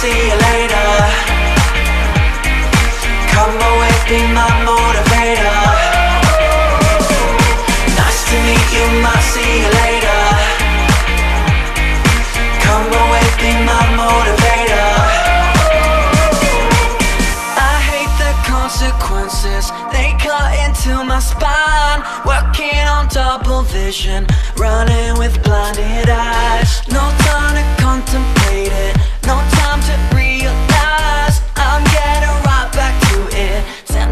see you later. Come away, be my motivator. Nice to meet you, my see you later. Come away, be my motivator. I hate the consequences They cut into my spine. Working on double vision Running with blinded eyes.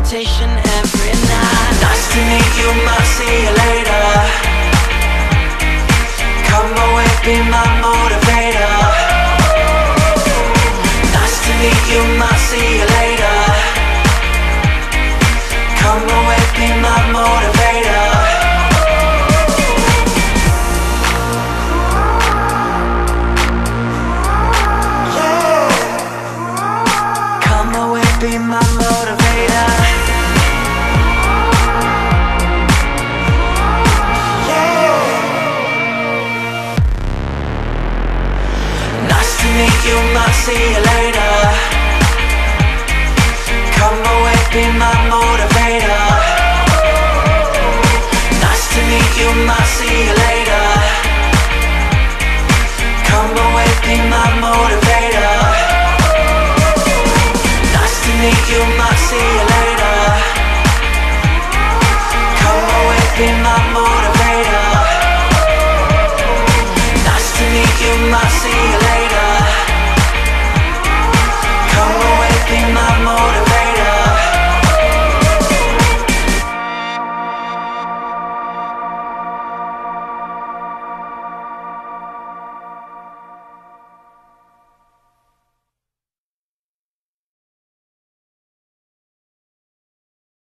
Temptation see you later. Come away, be my motivator. Nice to meet you, might see you later. Come away, be my motivator. Nice to meet you, might see you later. Come away, be my